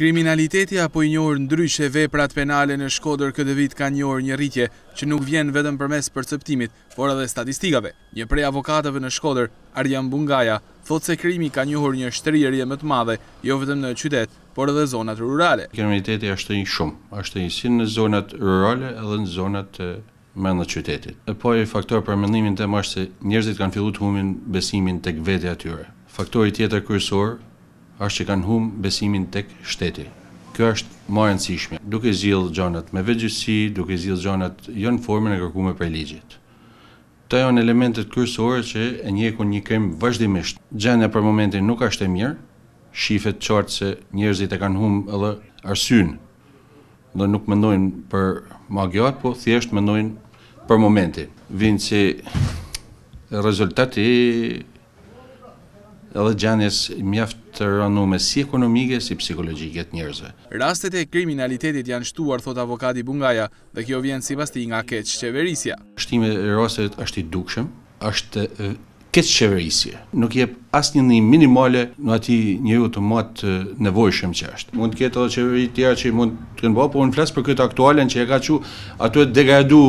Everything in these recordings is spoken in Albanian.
Kriminaliteti apo i njohur ndryshe veprat penale në Shkodër këtë vit kanë njohur një rritje, që nuk vjen vetëm përmes perceptimit, por edhe statistikave. Një prej avokatëve në Shkodër, Arjan Bungaja, thotë se krimi ka njohur një shtrirje më të madhe, jo vetëm në qytet, por edhe zonat rurale. Kriminaliteti është rritur shumë, është rritur si në zonat rurale edhe në zonat e qytetit. E po faktor për mendimin tem asht se njerëzit kanë fillu të humbin besimin tek vetja e tyre. Faktori tjetër kryesor është që kanë humb besimin tek shteti. Kjo është më e rëndësishmja. Duke zgjidh gjanat me vetëgjyqësi, duke zgjidh gjanat jo në formën e kërkume prej ligjit. Këto janë elementet kryesore që e njekun një krim vazhdimisht. Gjendja për momentin nuk asht e mirë, shifet qartë se njerëzit e kanë humb edhe arsyen Dhe nuk mendojnë për ma gjatë, po thjesht mendojnë për momentin. Vjen si rezultat i edhe gjendjes mjaft të rënume si ekonomike si psikologjike të njerëzve. Rastet e kriminalitetit janë shtuar, thotë avokati Bungaja, dhe kjo vjen sipas tij nga keqqeverisja. Shtimi i rasteve është i dukshëm. Është keqqeverisje. Nuk jep asnjë ndihmë minimale atij njeriu ma të nevojshëm që është. Mund të ketë edhe qeveri të tjera që mund të kenë bërë, por unë flas për këtë aktualen që e ka çu aty e degradu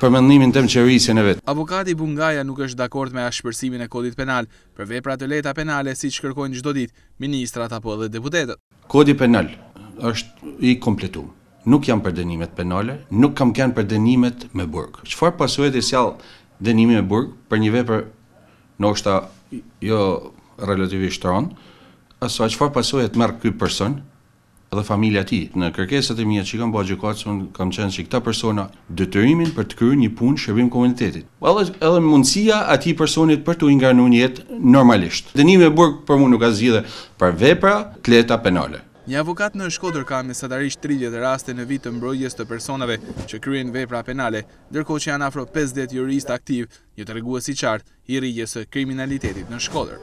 për mendimin tim qeverisjen e vet. Avokati Bungaja nuk është dakord me ashpërsimin e Kodit Penal për vepra të lehta penale siç kërkojnë çdo ditë ministrat apo edhe deputetët. Kodi Penal është i kompletum. Nuk jam për dënimet penale, nuk kam kenë për dënimet me burg. Çfarë pasojë të sjell dënimi me burg për një vepër ndoshta jo relativisht të rëndë, sa çfarë pasojë të merr ky person dhe familja e tij? Në kërkesat e mia që i kam bërë gjykatës unë kam qenë që këta persona detyrimin për të kryer një punë shërbim komunitetit. Edhe edhe mundësia e atij personit për t'u ingranu një jetë normalisht. Dënimi me burg për mu nuk a zgjidhje për vepra të lehta penale. Një avokat në Shkodër ka mesatarisht tridhjetë raste në vit të mbrojtjes të personave që kryejnë vepra penale, ndërkohë që janë afro pesëdhjetë juristë aktivë, një tregues i qartë i rritjes së kriminalitetit në Shkodër.